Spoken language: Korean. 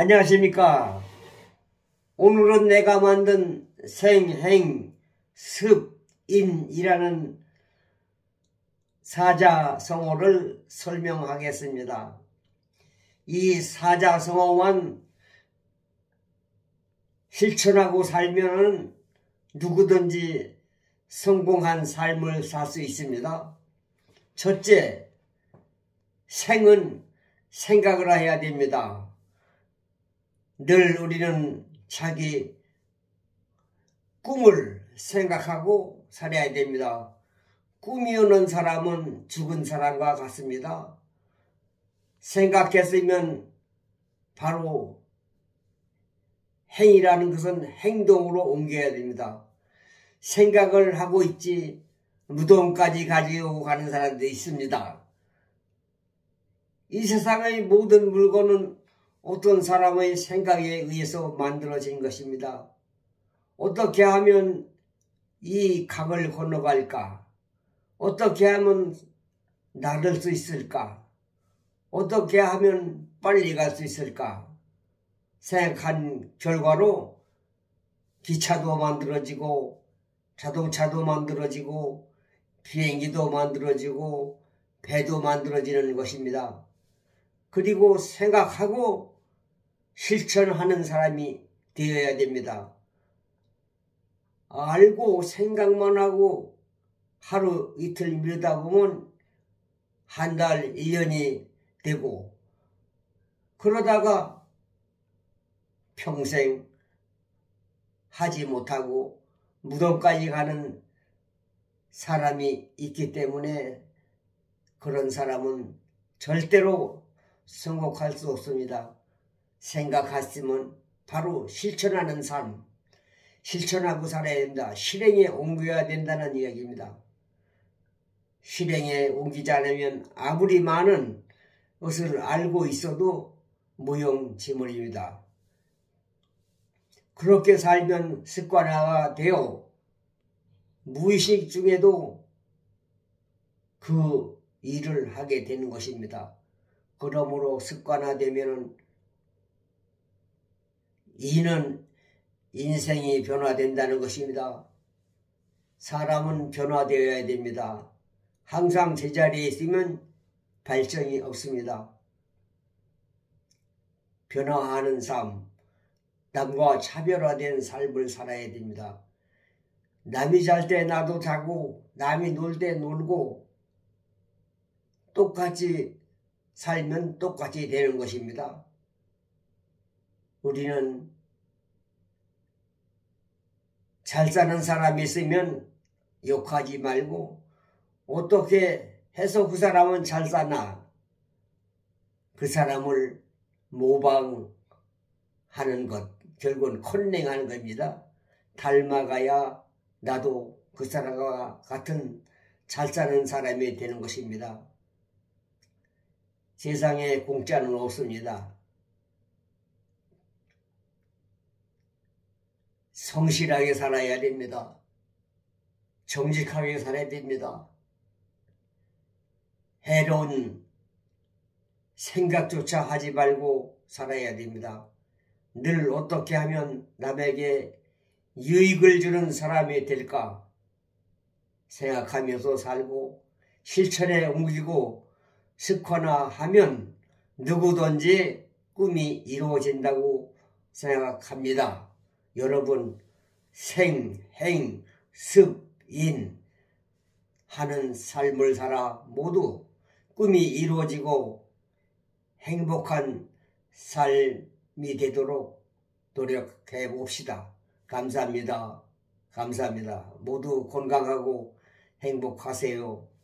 안녕하십니까. 오늘은 내가 만든 생행 습인이라는 사자성어를 설명하겠습니다. 이 사자성어만 실천하고 살면 누구든지 성공한 삶을 살 수 있습니다. 첫째, 생은 생각을 해야 됩니다. 늘 우리는 자기 꿈을 생각하고 살아야 됩니다. 꿈이 없는 사람은 죽은 사람과 같습니다. 생각했으면 바로 행이라는 것은 행동으로 옮겨야 됩니다. 생각을 하고 있지 무덤까지 가지고 가는 사람도 있습니다. 이 세상의 모든 물건은 어떤 사람의 생각에 의해서 만들어진 것입니다. 어떻게 하면 이 강을 건너갈까? 어떻게 하면 나를 수 있을까? 어떻게 하면 빨리 갈 수 있을까? 생각한 결과로 기차도 만들어지고 자동차도 만들어지고 비행기도 만들어지고 배도 만들어지는 것입니다. 그리고 생각하고 실천하는 사람이 되어야 됩니다. 알고 생각만 하고 하루 이틀 미루다 보면 한 달, 1년이 되고 그러다가 평생 하지 못하고 무덤까지 가는 사람이 있기 때문에 그런 사람은 절대로 성공할 수 없습니다. 생각했으면 바로 실천하는 삶, 실천하고 살아야 된다. 실행에 옮겨야 된다는 이야기입니다. 실행에 옮기지 않으면 아무리 많은 것을 알고 있어도 무용지물입니다. 그렇게 살면 습관화가 되어 무의식 중에도 그 일을 하게 되는 것입니다. 그러므로 습관화되면 이는 인생이 변화된다는 것입니다. 사람은 변화되어야 됩니다. 항상 제자리에 있으면 발전이 없습니다. 변화하는 삶, 남과 차별화된 삶을 살아야 됩니다. 남이 잘 때 나도 자고 남이 놀 때 놀고 똑같이 살면 똑같이 되는 것입니다. 우리는 잘 사는 사람이 있으면 욕하지 말고 어떻게 해서 그 사람은 잘 사나 그 사람을 모방하는 것 결국은 컨닝하는 겁니다. 닮아가야 나도 그 사람과 같은 잘 사는 사람이 되는 것입니다. 세상에 공짜는 없습니다. 성실하게 살아야 됩니다. 정직하게 살아야 됩니다. 해로운 생각조차 하지 말고 살아야 됩니다. 늘 어떻게 하면 남에게 유익을 주는 사람이 될까 생각하면서 살고 실천에 옮기고 습관화하면 누구든지 꿈이 이루어진다고 생각합니다. 여러분 생, 행, 습, 인 하는 삶을 살아 모두 꿈이 이루어지고 행복한 삶이 되도록 노력해 봅시다. 감사합니다. 감사합니다. 모두 건강하고 행복하세요.